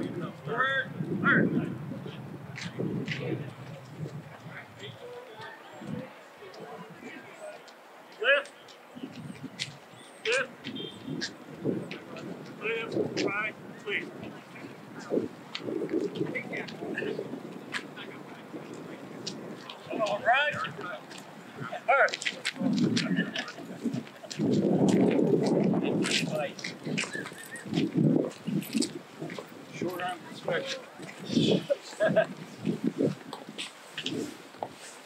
Lift. Lift. Lift. Right. Please. All right. All right. Short arm inspection.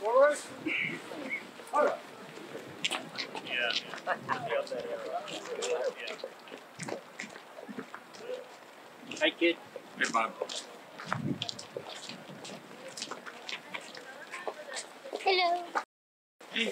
Forward. All right. Yeah. Hi, kid. Hey, Bob. Hello. Yeah,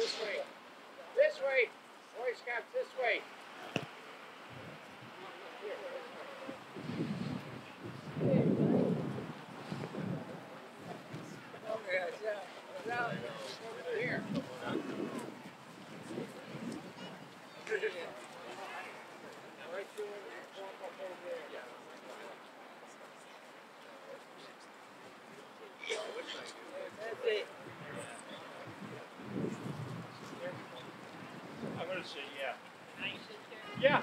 This way. This way. Boy Scouts, this way. Here. Right through and walk up over there. That's it. I'm gonna say yeah. Yeah.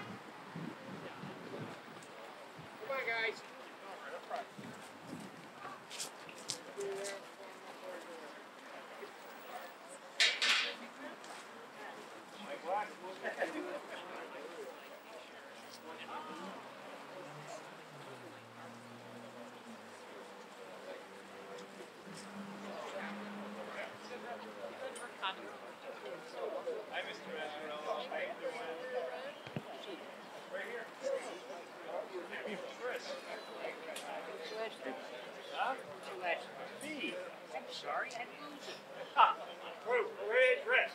Come on, guys. Hi, Mr. Mastrello. How you doing? Right here. Chris. Huh? Me. I'm sorry, I lose it. Ha! Proof, red dress.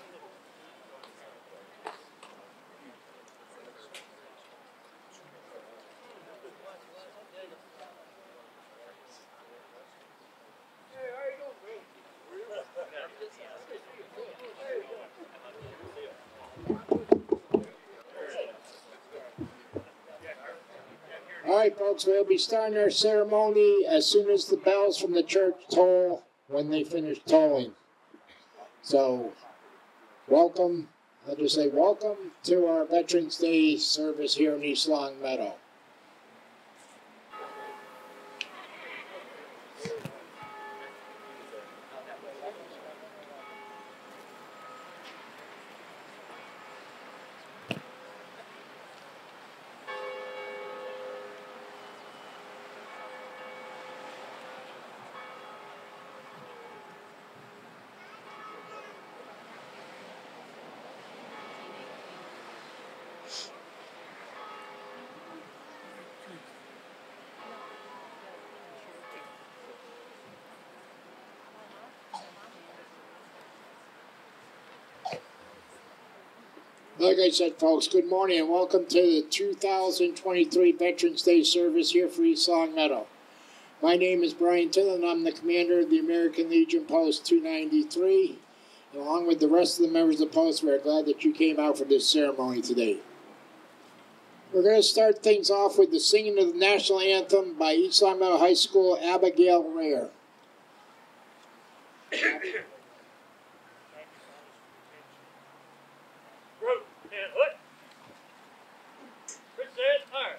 Hey, how you doing, bro? All right, folks, we'll be starting our ceremony as soon as the bells from the church toll when they finish tolling. So, welcome I'll just say welcome to our Veterans Day service here in East Longmeadow. Like I said, folks, good morning and welcome to the 2023 Veterans Day service here for East Longmeadow. My name is Brian Tillon. I'm the commander of the American Legion Post 293. And along with the rest of the members of the post, we're glad that you came out for this ceremony today. We're going to start things off with the singing of the national anthem by East Longmeadow High School Abigail Rare. Group and hood. Present fire.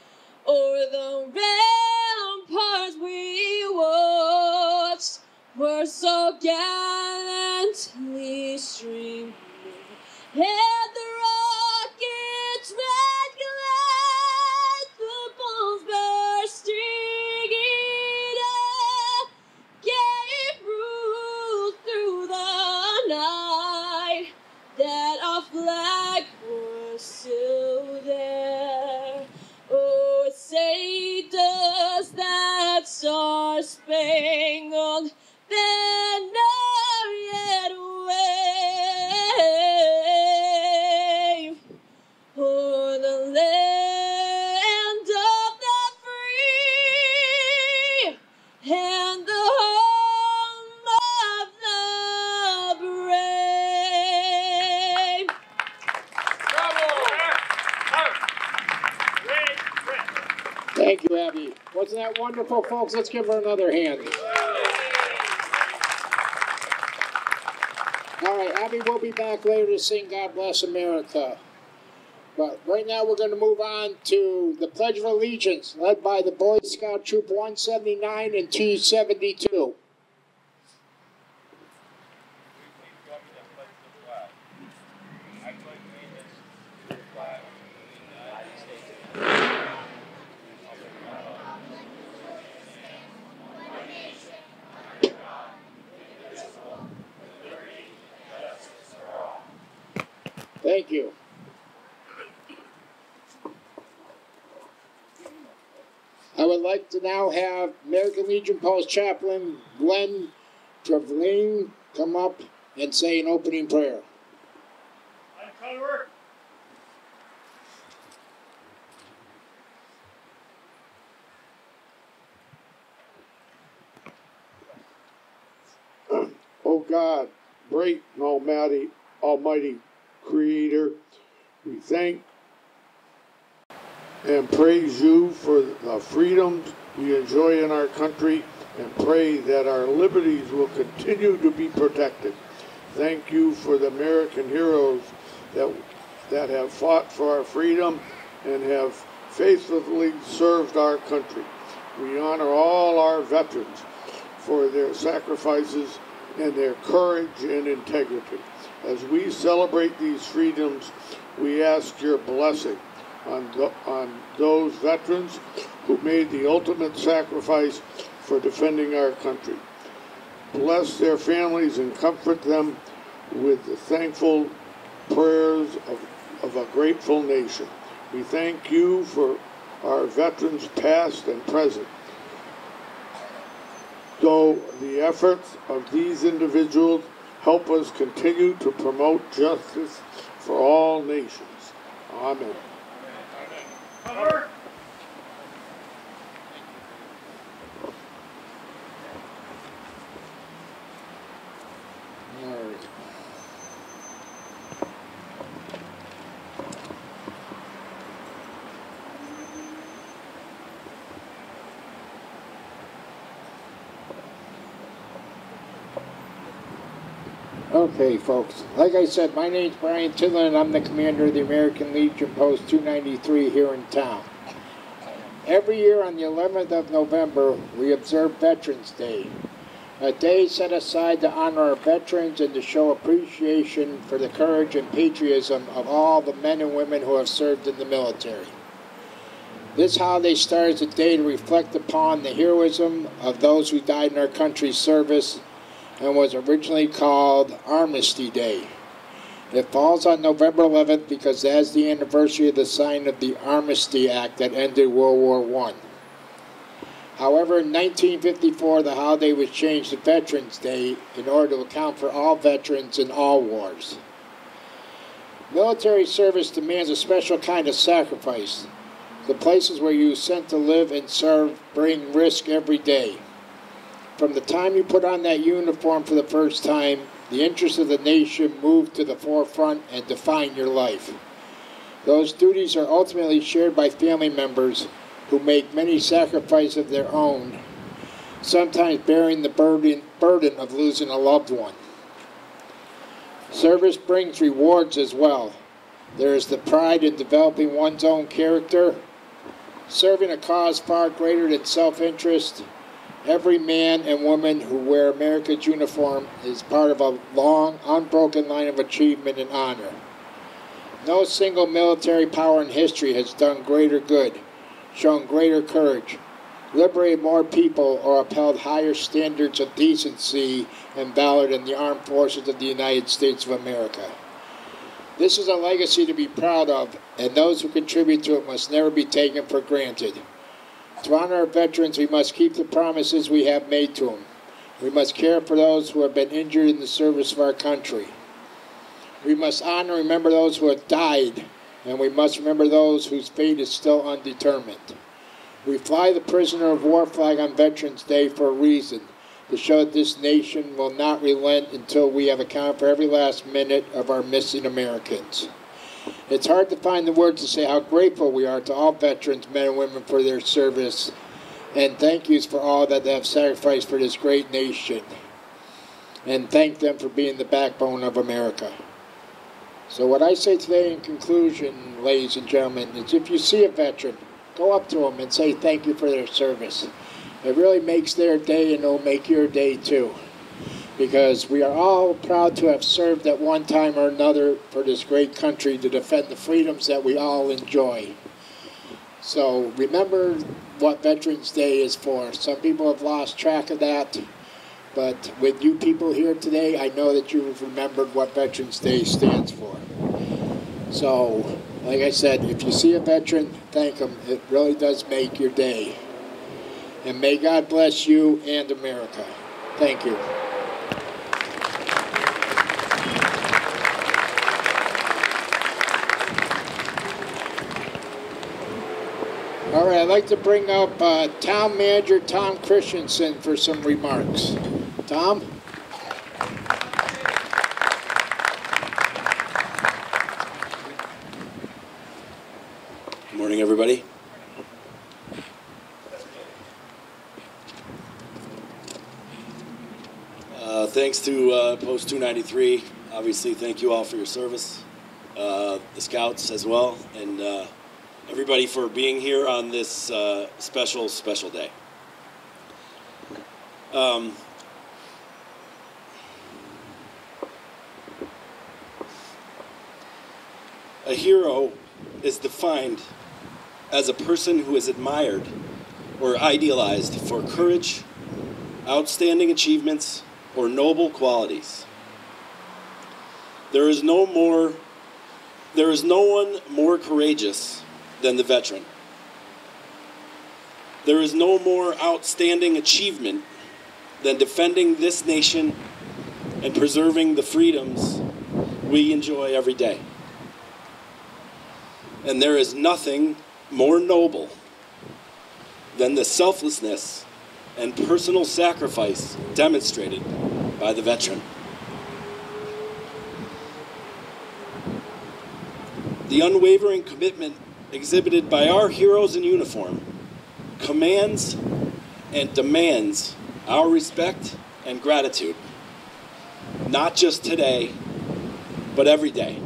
o'er the ramparts we watched were so gallantly streaming, Thank you, Abby. Wasn't that wonderful, folks? Let's give her another hand. All right, Abby will be back later to sing God Bless America. But right now we're going to move on to the Pledge of Allegiance, led by the Boy Scout Troop 179 and 272. Thank you. I would like now have American Legion Post Chaplain Glenn Trevline come up and say an opening prayer. On color. O God, great and almighty, almighty creator, we thank and praise you for the freedoms we enjoy in our country and pray that our liberties will continue to be protected. Thank you for the American heroes that, that have fought for our freedom and have faithfully served our country. We honor all our veterans for their sacrifices and their courage and integrity. As we celebrate these freedoms, we ask your blessing on, on those veterans who made the ultimate sacrifice for defending our country. Bless their families and comfort them with the thankful prayers of, of a grateful nation. We thank you for our veterans past and present. Though the efforts of these individuals Help us continue to promote justice for all nations. Amen. Cover. Okay, folks. Like I said, my name's Brian Tidland, and I'm the commander of the American Legion Post 293 here in town. Every year on the 11th of November, we observe Veterans Day, a day set aside to honor our veterans and to show appreciation for the courage and patriotism of all the men and women who have served in the military. This holiday starts a day to reflect upon the heroism of those who died in our country's service and was originally called Armistice Day. It falls on November 11th because that's the anniversary of the signing of the Armistice Act that ended World War I. However, in 1954, the holiday was changed to Veterans Day in order to account for all veterans in all wars. Military service demands a special kind of sacrifice. The places where you are sent to live and serve bring risk every day. From the time you put on that uniform for the first time, the interests of the nation move to the forefront and define your life. Those duties are ultimately shared by family members who make many sacrifices of their own, sometimes bearing the burden, burden of losing a loved one. Service brings rewards as well. There is the pride in developing one's own character, serving a cause far greater than self interest. Every man and woman who wear America's uniform is part of a long, unbroken line of achievement and honor. No single military power in history has done greater good, shown greater courage, liberated more people, or upheld higher standards of decency and valor than the armed forces of the United States of America. This is a legacy to be proud of, and those who contribute to it must never be taken for granted. To honor our veterans, we must keep the promises we have made to them. We must care for those who have been injured in the service of our country. We must honor and remember those who have died, and we must remember those whose fate is still undetermined. We fly the prisoner of war flag on Veterans Day for a reason to show that this nation will not relent until we have accounted for every last minute of our missing Americans. It's hard to find the words to say how grateful we are to all veterans, men and women, for their service, and thank yous for all that they have sacrificed for this great nation. And thank them for being the backbone of America. So, what I say today in conclusion, ladies and gentlemen, is if you see a veteran, go up to them and say thank you for their service. It really makes their day, and it'll make your day too because we are all proud to have served at one time or another for this great country to defend the freedoms that we all enjoy. So remember what Veterans Day is for. Some people have lost track of that, but with you people here today, I know that you've remembered what Veterans Day stands for. So, like I said, if you see a veteran, thank them. It really does make your day. And may God bless you and America. Thank you. All right, I'd like to bring up uh, Town Manager Tom Christensen for some remarks. Tom? Good morning, everybody. Uh, thanks to uh, Post 293. Obviously, thank you all for your service, uh, the scouts as well, and uh, everybody for being here on this uh, special, special day. Um, a hero is defined as a person who is admired or idealized for courage, outstanding achievements, or noble qualities. There is no more there is no one more courageous than the veteran. There is no more outstanding achievement than defending this nation and preserving the freedoms we enjoy every day. And there is nothing more noble than the selflessness and personal sacrifice demonstrated by the veteran. The unwavering commitment exhibited by our heroes in uniform commands and demands our respect and gratitude, not just today, but every day.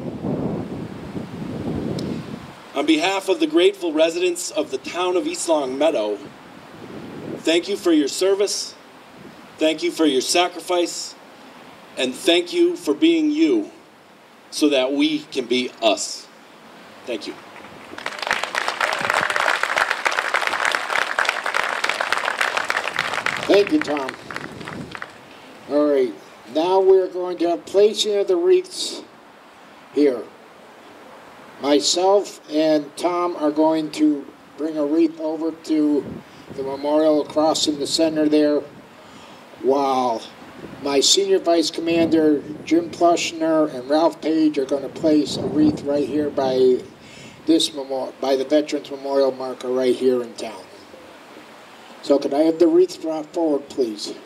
On behalf of the grateful residents of the town of East Longmeadow, thank you for your service, thank you for your sacrifice, and thank you for being you so that we can be us. Thank you. Thank you, Tom. All right, now we're going to have placing of the wreaths here. Myself and Tom are going to bring a wreath over to the memorial across in the center there, while my senior vice commander Jim Plushner and Ralph Page are going to place a wreath right here by this memorial, by the Veterans Memorial marker right here in town. So could I have the wreath brought forward, please? There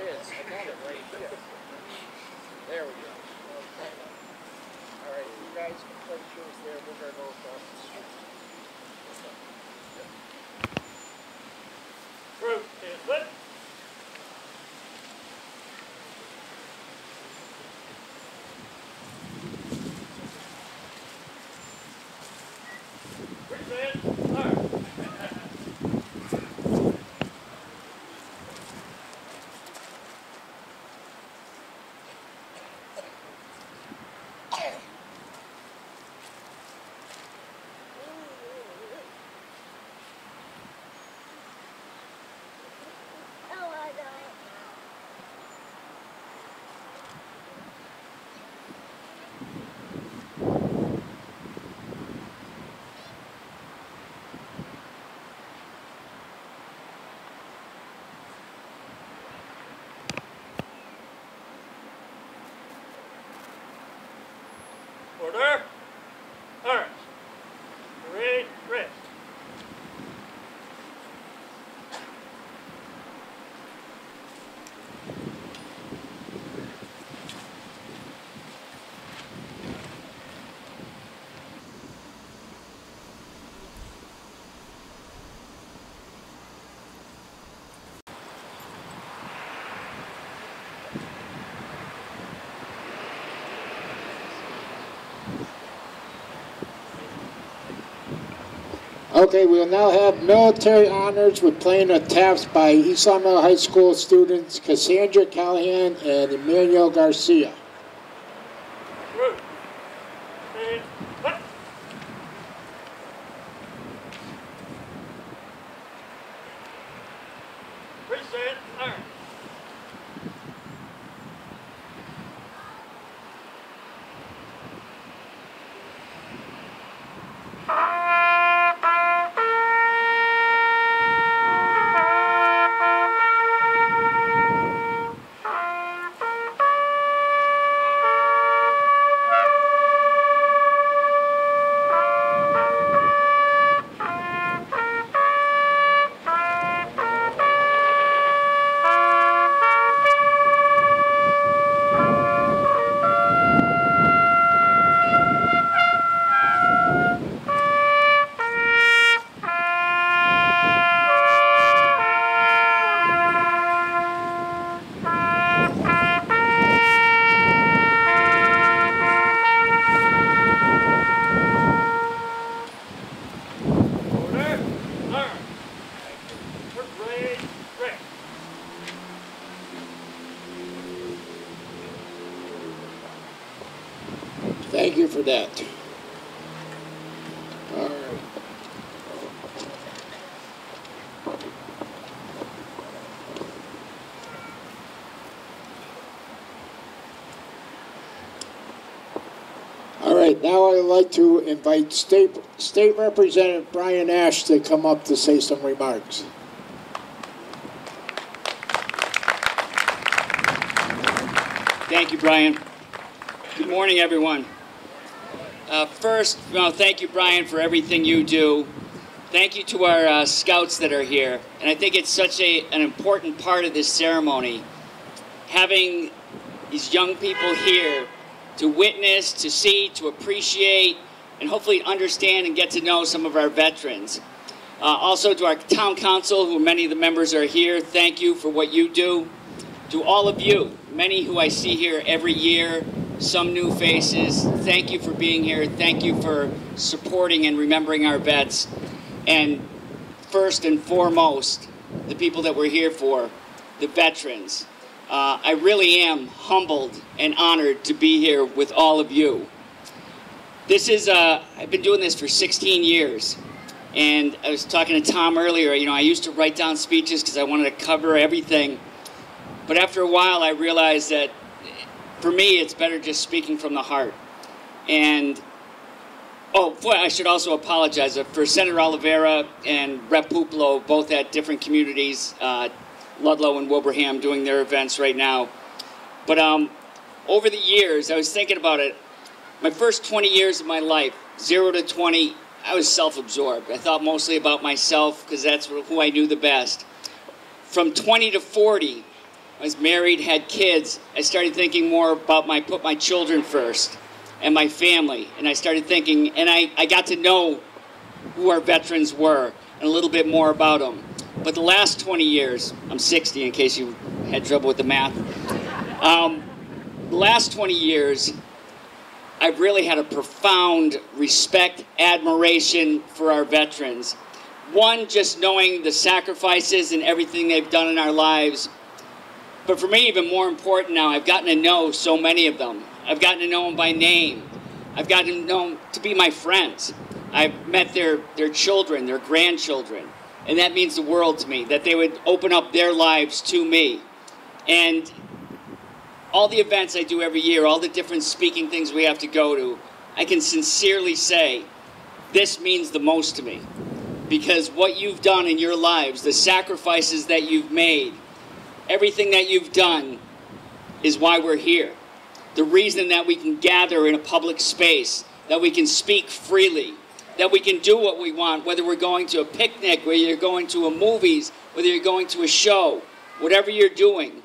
is. I got it right here. There we go. All right, you guys can place yours there. We're gonna go across the street. Proof is lit. Present, start. Order. Okay, we'll now have military honors with playing of taps by East High School students Cassandra Callahan and Emmanuel Garcia. Now I'd like to invite State, State Representative Brian Ashe to come up to say some remarks. Thank you, Brian. Good morning, everyone. Uh, first, well, thank you, Brian, for everything you do. Thank you to our uh, scouts that are here. And I think it's such a, an important part of this ceremony, having these young people here to witness, to see, to appreciate, and hopefully understand and get to know some of our veterans. Uh, also to our town council, who many of the members are here, thank you for what you do. To all of you, many who I see here every year, some new faces, thank you for being here. Thank you for supporting and remembering our vets. And first and foremost, the people that we're here for, the veterans. Uh, I really am humbled and honored to be here with all of you. This is, uh, I've been doing this for 16 years. And I was talking to Tom earlier, you know, I used to write down speeches because I wanted to cover everything. But after a while, I realized that for me, it's better just speaking from the heart. And, oh, boy, I should also apologize for Senator Oliveira and Rep Puppolo, both at different communities, uh, Ludlow and Wilbraham, doing their events right now. But um, over the years, I was thinking about it. My first 20 years of my life, zero to 20, I was self absorbed. I thought mostly about myself because that's who I knew the best. From 20 to 40, I was married, had kids. I started thinking more about my put my children first and my family. And I started thinking, and I, I got to know who our veterans were and a little bit more about them. But the last 20 years, I'm 60 in case you had trouble with the math. Um, the last 20 years, I've really had a profound respect, admiration for our veterans. One, just knowing the sacrifices and everything they've done in our lives. But for me, even more important now, I've gotten to know so many of them. I've gotten to know them by name. I've gotten to know them to be my friends. I've met their, their children, their grandchildren. And that means the world to me, that they would open up their lives to me. And all the events I do every year, all the different speaking things we have to go to, I can sincerely say this means the most to me. Because what you've done in your lives, the sacrifices that you've made, everything that you've done is why we're here. The reason that we can gather in a public space, that we can speak freely, that we can do what we want, whether we're going to a picnic, whether you're going to a movies, whether you're going to a show, whatever you're doing,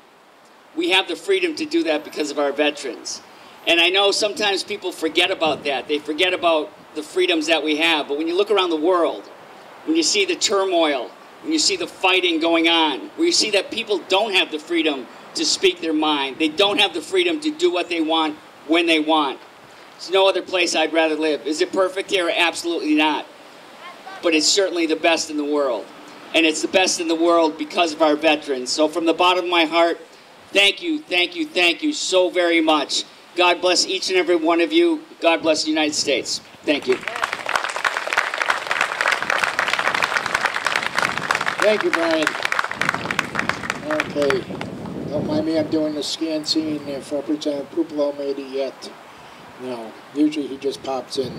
we have the freedom to do that because of our veterans. And I know sometimes people forget about that. They forget about the freedoms that we have. But when you look around the world, when you see the turmoil, when you see the fighting going on, where you see that people don't have the freedom to speak their mind, they don't have the freedom to do what they want when they want. There's no other place I'd rather live. Is it perfect here? Absolutely not. But it's certainly the best in the world. And it's the best in the world because of our veterans. So from the bottom of my heart, Thank you, thank you, thank you so very much. God bless each and every one of you. God bless the United States. Thank you. Thank you, Brian. Okay. Don't mind me, I'm doing the scan scene if Representative Puppolo made it yet. No, usually he just pops in.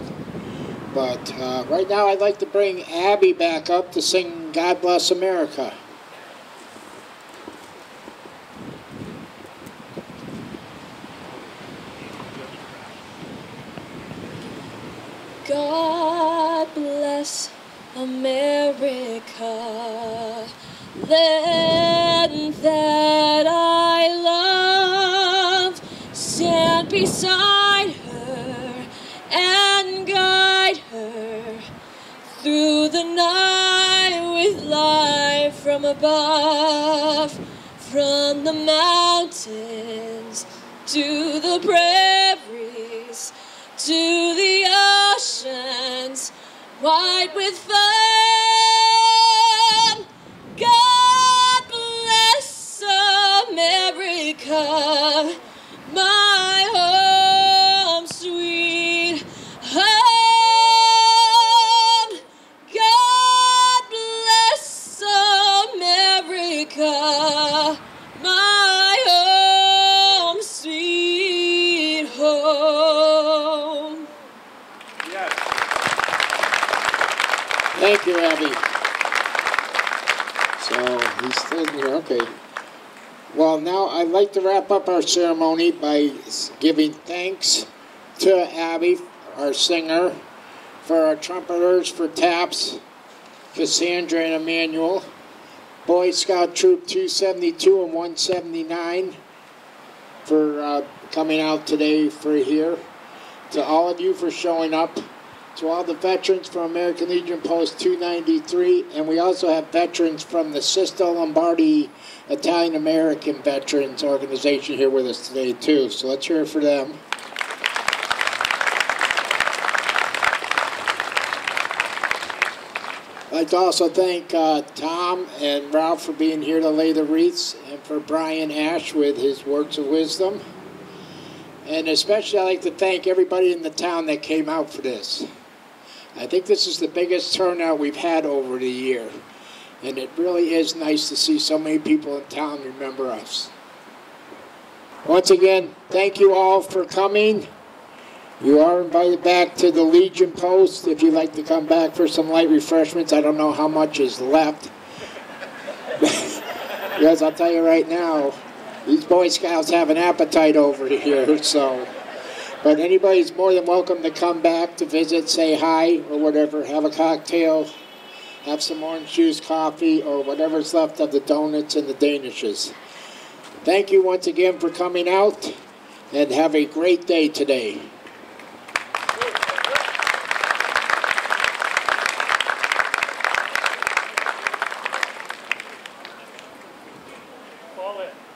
But uh, right now I'd like to bring Abby back up to sing God Bless America. God bless America, land that I love. Stand beside and guide her through the night with light from above, from the mountains to the prairies to the oceans white with foam. God bless America, Well, now I'd like to wrap up our ceremony by giving thanks to Abby, our singer, for our trumpeters for taps, Cassandra and Emmanuel, Boy Scout Troop 272 and 179 for uh, coming out today for here. To all of you for showing up. To all the veterans from American Legion Post 293, and we also have veterans from the Sister Lombardi Italian American Veterans Organization here with us today too. So let's hear it for them. I'd like to also thank uh, Tom and Ralph for being here to lay the wreaths, and for Brian Ashe with his words of wisdom. And especially, I'd like to thank everybody in the town that came out for this. I think this is the biggest turnout we've had over the year. And it really is nice to see so many people in town remember us. Once again, thank you all for coming. You are invited back to the Legion Post if you'd like to come back for some light refreshments. I don't know how much is left. because I'll tell you right now, these Boy Scouts have an appetite over here, so. But anybody's more than welcome to come back to visit, say hi, or whatever, have a cocktail, have some orange juice coffee, or whatever's left of the donuts and the danishes. Thank you once again for coming out, and have a great day today. Thank